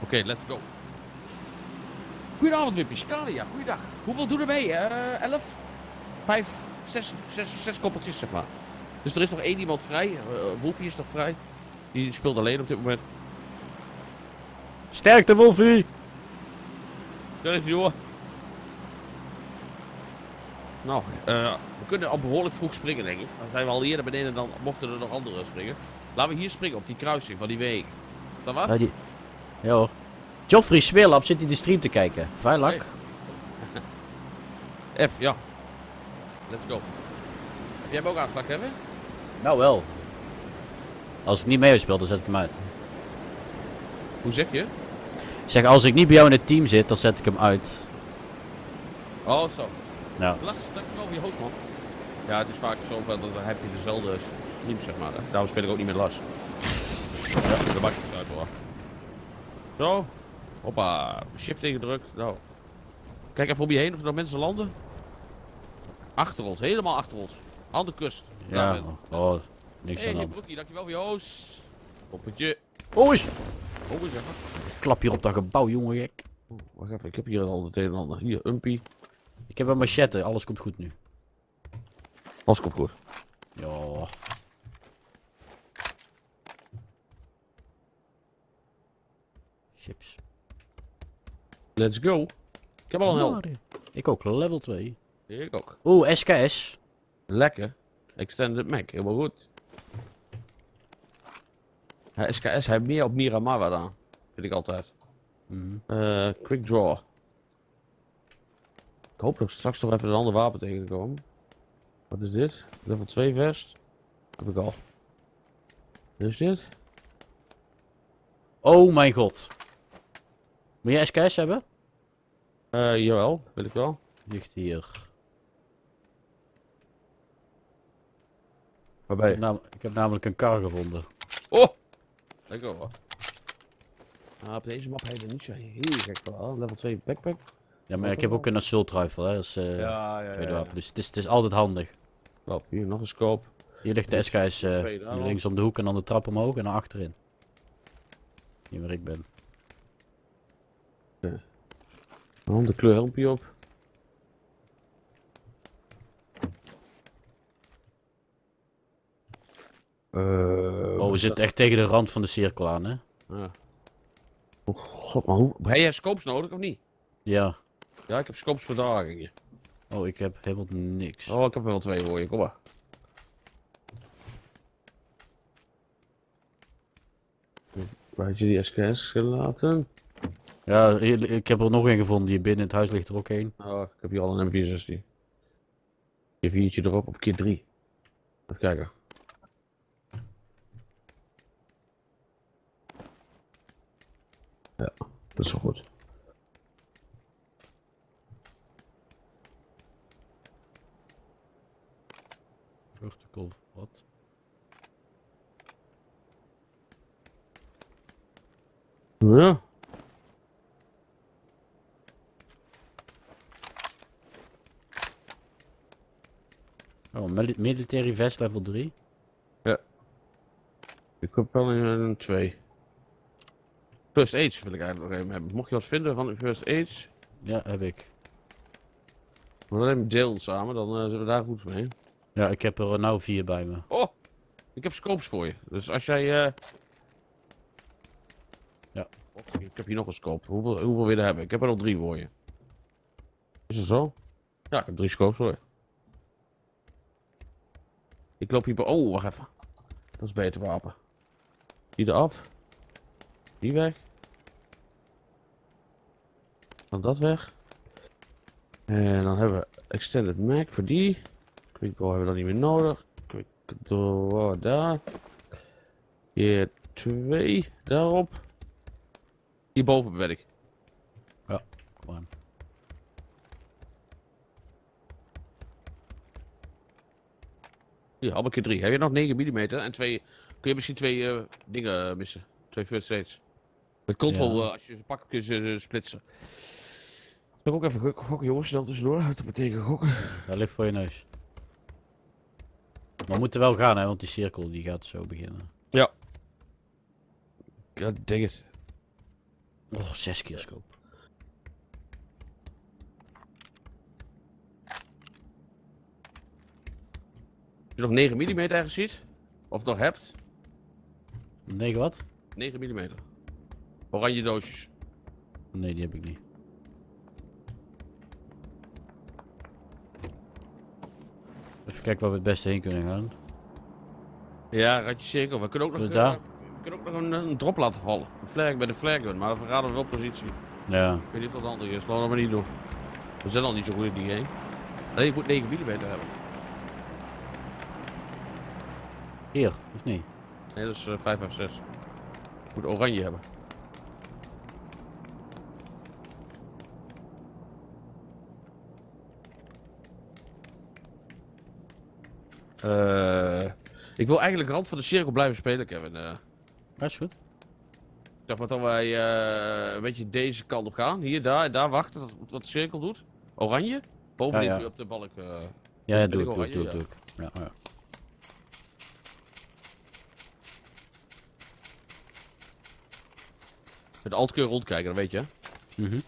Oké, let's go. Goedenavond, Wippie. Scalia, goeiedag. Hoeveel doen er mee? Eh, elf? Vijf? Zes, zes, zes koppeltjes, zeg maar. Dus er is nog één iemand vrij. Uh, Wolfie is nog vrij. Die speelt alleen op dit moment. Sterkte, Wolfie! Sterkte, jongen. Nou, uh, we kunnen al behoorlijk vroeg springen, denk ik. Dan zijn we al eerder beneden, dan mochten er nog anderen springen. Laten we hier springen, op die kruising van die week. Dat was? Ja, die... ja hoor. Joffrey Smeerlap zit in de stream te kijken. Veilig. F, ja. Let's go. Heb jij hem ook aanslag, Kevin? Nou wel. Als ik niet mee speel, dan zet ik hem uit. Hoe zeg je? zeg, als ik niet bij jou in het team zit, dan zet ik hem uit. Oh, zo. Ja. Last, dankjewel voor je host, man. Ja, het is vaak zo van, dan heb je dezelfde team, zeg maar. Daarom speel ik ook niet meer last. Ja, dat maakt het uit hoor. Zo. Hoppa. Shift ingedrukt. Nou. Kijk even om je heen of er nog mensen landen. Achter ons, helemaal achter ons. Aan de kust. Ja, oh, niks hey, aan de hand. Dankjewel voor je host. Poppetje. Oh is! Oh is even. Klap hier op dat gebouw, jongen gek. Wacht even, ik heb hier al het een en ander. Hier, Umpie. Ik heb een machette, alles komt goed nu. Alles komt goed. Ja. Chips. Let's go. Ik heb al een help. Ik ook, level 2. Ik ook. Oeh, SKS. Lekker. Extended Mac, helemaal goed. Ja, SKS heeft meer op Miramar dan. Vind ik altijd. Mhm. Eh, quick draw. Ik hoop dat ik straks nog even een ander wapen tegenkom. Wat is dit? Level 2 vest. Heb ik al. Wat is dit? Oh mijn god. Moet je SKS hebben? Eh, jawel, wil ik wel. Ligt hier. Ik Waarbij? heb, nam- ik heb namelijk een kar gevonden. Oh! Lekker hoor. Nou, op deze map heb je er niet zo heel gek van. Level 2 backpack. Ja, maar ik heb ook een assault rifle, hè. Dat is eh ja, ja, tweede ja. wapen. Dus het is, het is altijd handig. Oh, hier nog een scope. Hier ligt de SKS eh, hier aan. links om de hoek en dan de trap omhoog en naar achterin. Hier waar ik ben. Oh, de kleur helmpje op. Eh, Oh, we zitten echt tegen de rand van de cirkel aan, hè? Ja. Oh god, maar hoe... Heb jij scopes nodig of niet? Ja. Ja, ik heb scopes verdragingen. Oh, ik heb helemaal niks. Oh, ik heb er wel twee voor je, kom maar. Waar had je die SKS gelaten? Ja, ik heb er nog een gevonden. Hier binnen het huis ligt er ook een. Oh, ik heb hier al een M416. Keer viertje erop of keer drie. Even kijken. Ja, dat is wel goed. Vertical, wat? Ja. Oh, mili- military vest level 3. Ik heb wel een, een 2. First Age wil ik eigenlijk nog even hebben. Mocht je wat vinden van de First Age, Ja, heb ik. maar dan neem deel samen, dan uh, zullen we daar goed mee. Ja, ik heb er nou vier bij me. Oh, ik heb scopes voor je. Dus als jij... eh Ja. Oh, ik heb hier nog een scope. Hoeveel, hoeveel wil je hebben? Ik heb er al drie voor je. Is het zo? Ja, ik heb drie scopes voor je. Ik loop hier... bij- Oh, wacht even. Dat is beter wapen. Die eraf. Die weg. Dan dat weg. En dan hebben we Extended Mag voor die. Quick Draw hebben we dan niet meer nodig. Quick Draw daar. Hier twee daarop. Hierboven ben ik. Kom aan. Hier, allemaal keer drie. Heb je nog 9 mm en twee... Kun je misschien twee eh, dingen eh, missen. Twee first aids. Met control, Ja. eh, als je ze pakt, kun je ze splitsen. Ik ook even gok- gokken, jongens, snel tussendoor. Dat betekent gokken. Dat ligt voor je neus. Maar we moeten wel gaan, hè, want die cirkel die gaat zo beginnen. God dang it. Oh, zes keer scope. Je nog 9 mm ergens ziet, of nog hebt, 9 wat? 9 mm. Oranje doosjes. Nee, die heb ik niet. Even kijken waar we het beste heen kunnen gaan. Ja, ratje cirkel. We kunnen ook nog, eh, we kunnen ook nog een, een drop laten vallen. Een flare bij de flare gun, maar dan verraden we wel positie. Ja. Ik weet niet wat het andere is, laten we maar niet doen. We zijn al niet zo goed in die game. Alleen ik moet 9 mm hebben. Hier, of niet? Nee, dat is uh, 5 of 6. Ik moet oranje hebben. Eh, ik wil eigenlijk rand van de cirkel blijven spelen, Kevin. Eh, Dat is goed. ik dacht maar dat wij eh, een beetje deze kant op gaan. Hier, daar en daar wachten tot- wat de cirkel doet. Oranje. Bovenin Ja, ja. nu op de balk. Ja, ja ben doe ik doe ik, doe ik, ja. Ja, Met de altkeur rondkijken, dan weet je. Mhm.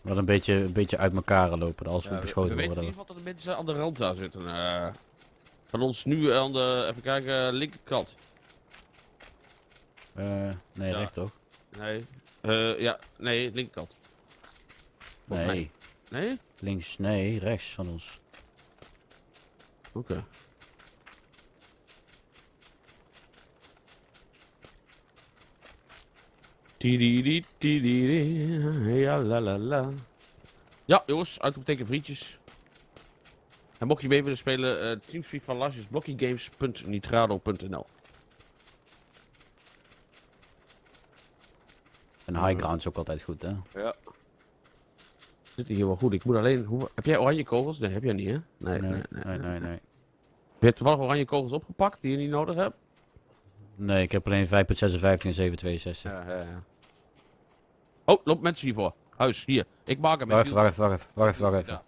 Wat een beetje, een beetje uit elkaar lopen, als we Ja, we, we beschoten worden. ieder geval dat de mensen aan de rand daar zitten. eh. van ons nu aan de, even kijken, linkerkant. Eh, nee, Ja. recht toch? Nee. Eh, ja, nee, linkerkant. Volgens mij. Nee. Nee? Links, nee, rechts van ons. Oké. Tididi, ja la la la. Ja, jongens, uitroepteken vriendjes. En mocht je mee willen spelen, eh Teamspeak van Lars is blockinggames.nitrado.nl En high ground is ook altijd goed, hè? Ja. Zit hier wel goed. Ik moet alleen... Hoe... Heb jij oranje kogels? Nee, heb jij niet, hè? Nee, Nee, nee, nee, nee. Heb je toevallig oranje kogels opgepakt die je niet nodig hebt? Nee, ik heb alleen 5.56 en 7.62. Ja, ja, ja. Oh, loopt mensen hiervoor. Huis, hier. Ik maak hem. Wacht wacht wacht wacht wacht even.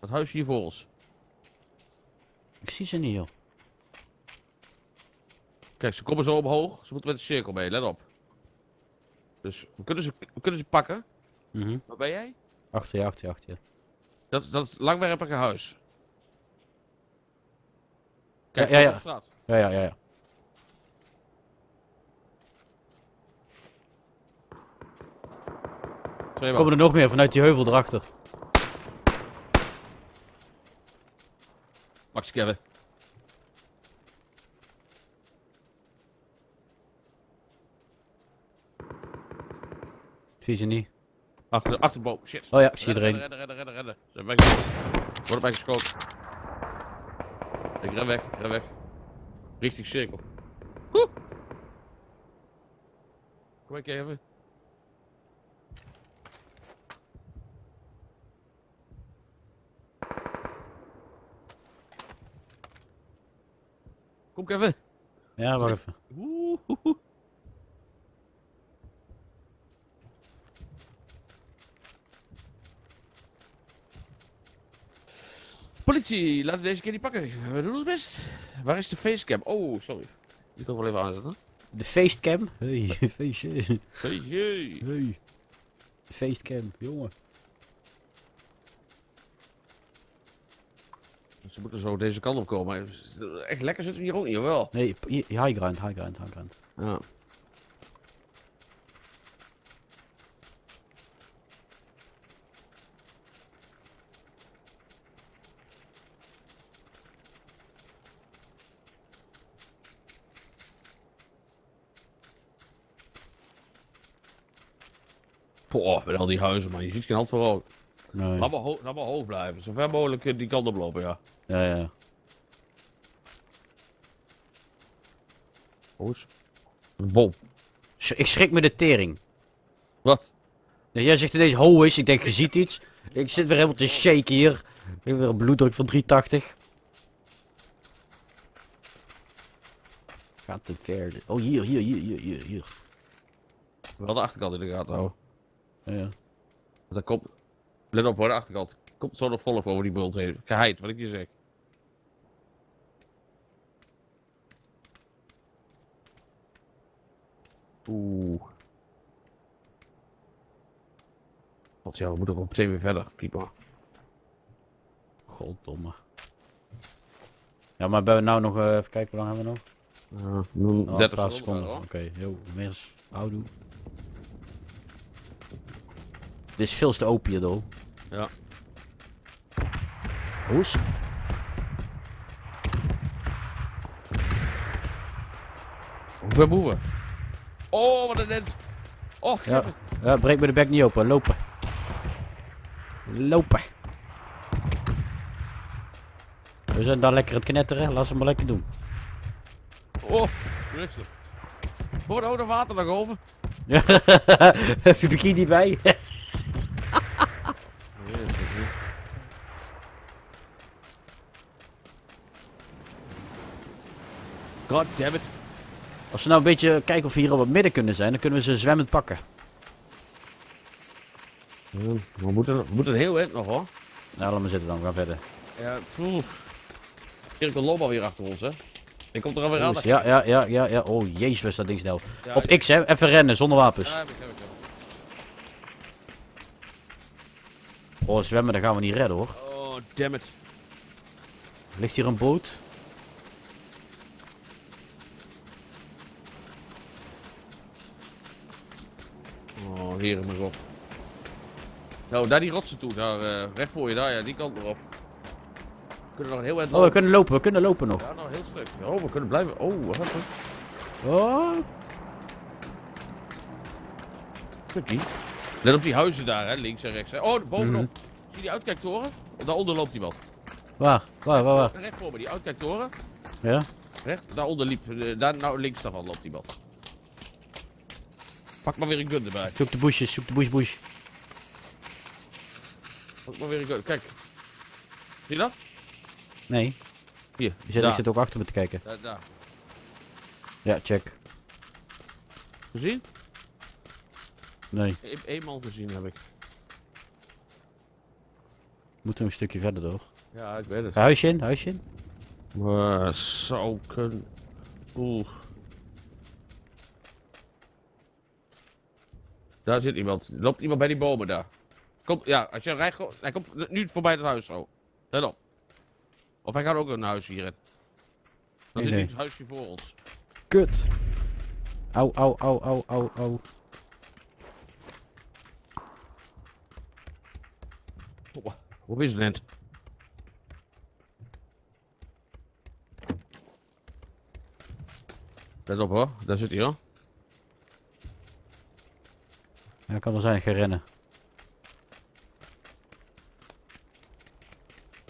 Ja. Huis hier voor ons. Ik zie ze niet, joh. Kijk, ze komen zo omhoog. Ze moeten met een cirkel mee, let op. Dus we kunnen ze, we kunnen ze pakken. Mhm. Waar ben jij? Achter je, achter je, achter je. Dat, dat is langwerpige huis. Kijk, Ja, ja, ja. straat. Ja, ja, ja, ja. Twee. Komen er nog meer vanuit die heuvel erachter. Max Kevin. Zie ze niet. Achter, achterboom. Shit. Oh ja, ik zie er Rennen, een. rennen, rennen, rennen, rennen. Ze weg. Word erbij geschoten. Ik ren weg, ik ren weg. Richting cirkel. Woe! Kom ik even. Kom Kevin. Ja, wacht even. Woe, hoe, hoe. Politie, laten we deze keer niet pakken. We doen ons best. Waar is de facecam? Oh, sorry. Die kan wel even aanzetten. De feestcam. Hey, feestje. Feestje. Hey. De feestcam, jongen. Ze moeten zo deze kant op komen. Echt lekker zitten we hier ook niet, jawel. Nee, high ground, high ground, high ground. Ja. Poh, met al die huizen, man. Je ziet geen hand voor. Nee. Laat maar, laat maar hoog blijven. Zo ver mogelijk eh, die kant op lopen, ja. Ja, ja. Hoes. Een bom. Ik schrik me de tering. Wat? Ja, jij zegt ineens ho is, ik denk je ziet iets. Ik zit weer helemaal te shaken hier. Ik heb weer een bloeddruk van 380. Gaat te ver. Oh, hier, hier, hier, hier, hier, hier. Wel de achterkant in de gaten houden. Ja. Dat komt. Let op hoor, de achterkant. Komt zo nog volop over die bult heen. Geheid, wat ik je zeg. Oeh. Wat ja, we moeten ook twee weer verder, Pieper. Goddomme. Ja, maar hebben we nou nog, uh, even kijken, hoe lang hebben we nog? Uh, 30 seconden. Oké, okay, yo, meers, houdoe. Dit is veel te open hier. Ja. Hoes. Hoeveel boeven? Oh, wat een net. Oh, Ja. ja. Breek me de bek niet open. Lopen. Lopen. We zijn daar lekker aan het knetteren. Laat ze maar lekker doen. Oh, rustig. Oh, nou, de water nog over. Ja, Heb je bikini bij? God damn it. Als we nou een beetje kijken of we hier op het midden kunnen zijn, dan kunnen we ze zwemmend pakken. Ja, we moeten, we moeten heel eind nog hoor. Nou, laat maar zitten dan. We gaan verder. Ja, poeh. De Lob alweer achter ons hè. Die komt er alweer aan. Ja, ja, ja, ja, ja. Oh, jezus, was dat ding snel. Ja, Op X, hè. Even rennen, zonder wapens. Ja, heb ik, heb ik, heb ik. Oh, zwemmen, dat gaan we niet redden, hoor. Oh, damn it. Ligt hier een boot? Oh, heren mijn god. Nou, daar die rotsen toe, daar eh, recht voor je, daar ja, die kant erop. We kunnen nog een heel eind Oh, we kunnen lopen, we kunnen lopen nog. Ja, heel stuk. Oh, we kunnen blijven. Oh, wat even. Oh. Let op die huizen daar, hè, links en rechts. Hè. Oh, bovenop. Zie je die uitkijktoren? Daaronder loopt iemand. Waar? Waar, waar, waar? Recht voor me, die uitkijktoren. Ja? Recht, daaronder liep. eh, Daar nou links daarvan loopt iemand. Pak maar weer een gun erbij. Zoek de busjes, zoek de bush bush. Pak maar weer een gun. Kijk. Zie je dat? Nee, Hier. je zit, ik zit ook achter me te kijken. Daar, daar. Ja, check. Gezien? Nee, één man gezien heb ik. moeten we een stukje verder door. Ja, ik weet het. Huisje in, huisje in. Maar zou kunnen. Oeh. Daar zit iemand. Er Loopt iemand bij die bomen daar. Komt, ja, als je rijdt, hij komt nu voorbij het huis zo. Let op. Of hij gaat ook een huis hierin. Dan Nee, zit nee. het huisje voor ons. Kut. Au, au, au, au, au, au. Oh, Hoe is het net? Let op hoor, daar zit hij hoor. Ja, kan wel zijn, ik ga rennen.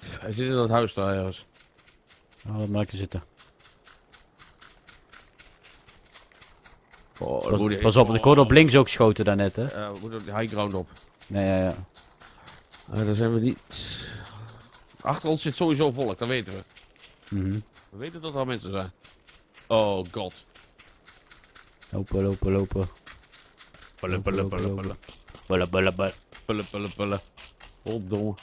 Hij zit in dat huis daar ergens. Oh, laat maar lekker zitten. Oh, Pas, pas op, ik hoorde op links ook schoten daarnet, hè. Eh, we moeten de high ground op. Nee, ja, ja. Eh, daar zijn we niet. Achter ons zit sowieso volk, dat weten we. Mhm. We weten dat er al mensen zijn. Oh god. Lopen, lopen, lopen. Pullen, pullen, pullen, pullen. Pullen, pullen, pullen. Goddomme.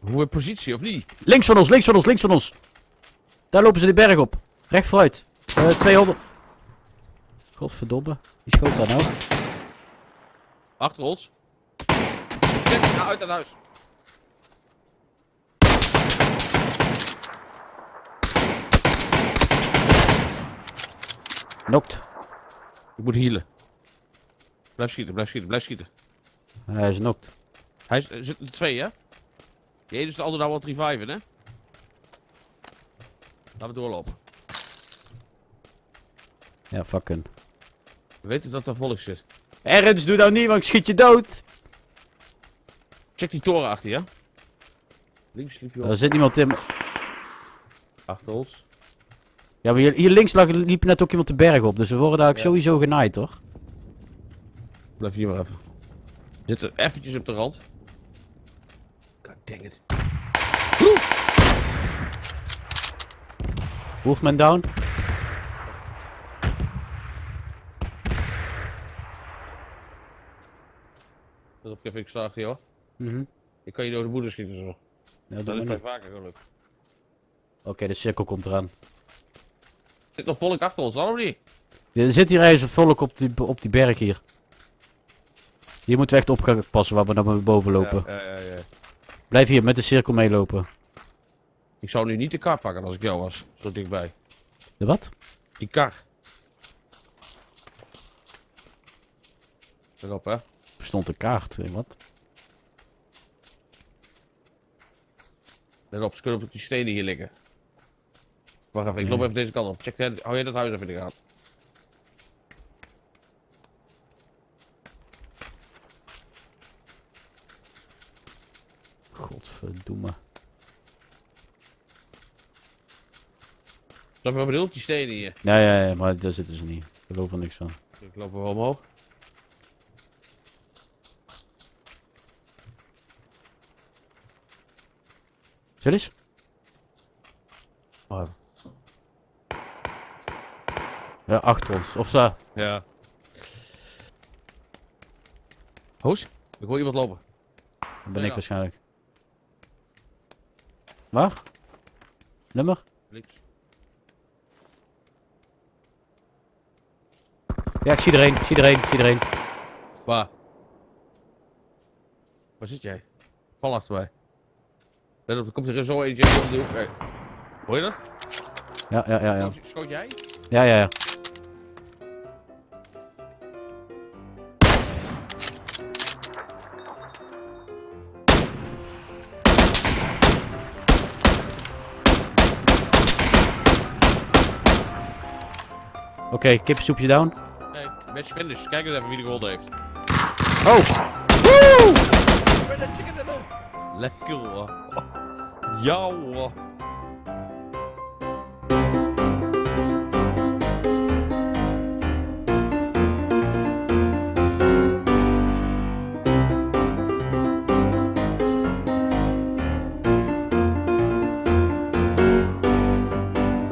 Hoe we positie of niet? Links van ons, links van ons, links van ons. Daar lopen ze de berg op. Recht vooruit. Eh 200. Godverdomme. Wie schoot daar nou? Achter ons. Kijk, nou uit het huis. Nokt. Ik moet healen. Blijf schieten, blijf schieten, blijf schieten. Hij is nokt. Hij is, er zitten twee, hè? Die ene is de ander nou wat reviven, hè? Laten we doorlopen. Ja, fucking. We weten dat er volk zit. Ernst, doe nou niet, want ik schiet je dood. Check die toren achter je. Links liep je op. Er zit iemand in. Achter ons. Ja, maar hier, hier links lag, liep net ook iemand de berg op. Dus we worden daar ook Ja. sowieso genaaid, hoor. Blijf hier maar even. Zit er eventjes op de rand. God dang it. Wolfman down. Dat op Kevin ik achter jou. Mhm. Ik kan je door de moeder schieten zo. Ja, Dat is mij vaker gelukt. Oké, de cirkel komt eraan. Zit nog volk achter ons, of niet? Er zit hier ergens een volk op die, op die berg hier. Hier moeten we echt op gaan passen waar we naar boven lopen. Ja, ja, ja, ja. Blijf hier met de cirkel meelopen. Ik zou nu niet de kar pakken als ik jou was. Zo dichtbij. De wat? Die kar. Erop, hè. Er stond een kaart. eh, Wat? Erop, ze kunnen op die stenen hier liggen. Wacht even, ik loop even deze kant op. Check, hou jij dat huis even in de gaten. Godverdomme. Snap je wat ik bedoel? Die stenen hier. Ja, ja, ja, maar daar zitten ze niet. Ik geloof er niks van. Ik loop er wel omhoog. Zit eens? Oh, Ja, achter ons. Of zo. ja. Hoes? Ik hoor iemand lopen. Dat ben ik waarschijnlijk. Waar? Nummer? Links. Ja, ik zie er een. Ik zie er een. Ik zie er een. Waar? Waar zit jij? Val achter mij. Let op, er komt er zo eentje om de hoek. Hey. Hoor je dat? Ja, ja, ja, ja. Schoot jij? Ja, ja, ja. Oké, kippensoepje down. Nee, match finish. Kijk eens even wie de goal heeft. Oh! Erop. Lekker hoor. Ja hoor.